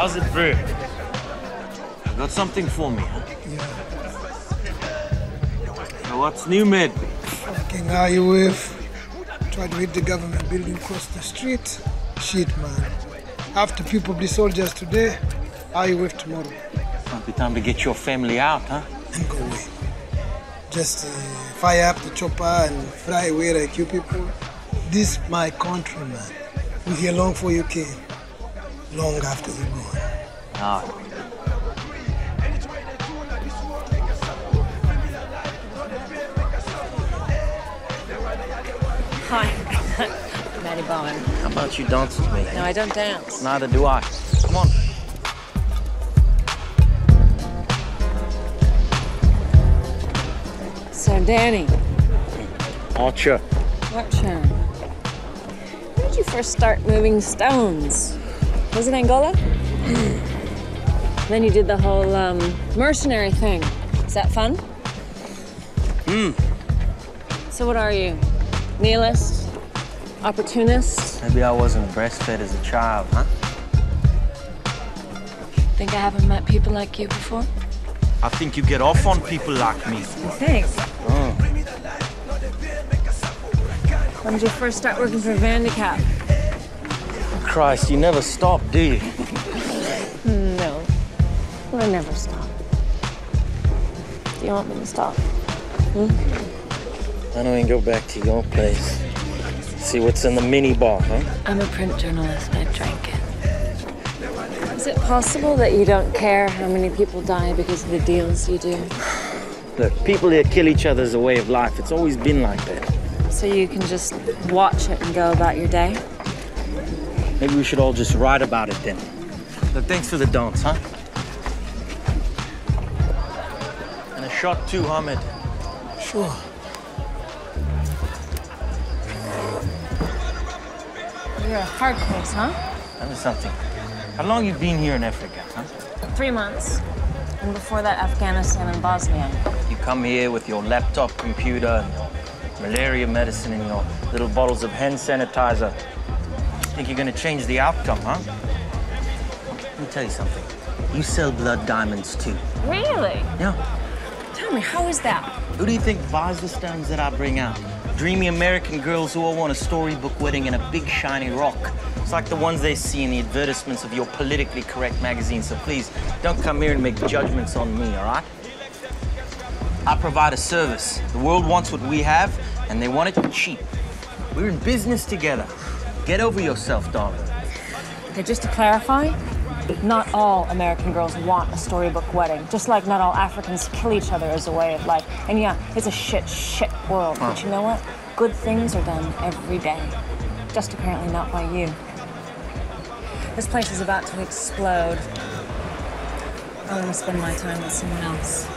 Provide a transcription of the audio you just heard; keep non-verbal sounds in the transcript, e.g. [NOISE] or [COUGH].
How's it brew? You got something for me, huh? Yeah. So what's new, M'Ed? Fucking how you with? Tried to hit the government building across the street. Shit, man. After people be soldiers today, how you with tomorrow? Might be time to get your family out, huh? And go away. Just uh, fire up the chopper and fly away like you people. This my country, man. We here long for you came. Long after you gone. Ah. Hi. [LAUGHS] Maddy Bowen. How about you dance with me? No, I don't dance. Neither do I. Come on. So, Danny, Archer. Archer. When did you first start moving stones? Was it Angola? then you did the whole um, mercenary thing. Is that fun? Hmm. So, what are you? Nihilist? Opportunist? Maybe I wasn't breastfed as a child, huh? Think I haven't met people like you before? I think you get off on people like me. Thanks. Oh. When did you first start working for Van De Kaap? Christ, you never stop, do you? No. I never stop. Do you want me to stop? Why don't we go back to your place? See what's in the mini bar, huh? I'm a print journalist. I drank it. Is it possible that you don't care how many people die because of the deals you do? Look, people here kill each other as a way of life. It's always been like that. So you can just watch it and go about your day? Maybe we should all just write about it then. Look, thanks for the dance, huh? And a shot too, M'Ed. Sure. You're a hard case, huh? Tell me something. How long you been here in Africa, huh? Three months. And before that, Afghanistan and Bosnia. You come here with your laptop computer and your malaria medicine and your little bottles of hand sanitizer. Think you're gonna change the outcome, huh? Let me tell you something. You sell blood diamonds too. Really? Yeah. Tell me, how is that? Who do you think buys the stones that I bring out? Dreamy American girls who all want a storybook wedding and a big shiny rock. It's like the ones they see in the advertisements of your politically correct magazine. So please, don't come here and make judgments on me, all right? I provide a service. The world wants what we have, and they want it cheap. We're in business together. Get over yourself, darling. Okay, just to clarify, not all American girls want a storybook wedding, just like not all Africans kill each other as a way of life. And yeah, it's a shit, shit world. But you know what? Good things are done every day. Just apparently not by you. This place is about to explode. I want to spend my time with someone else.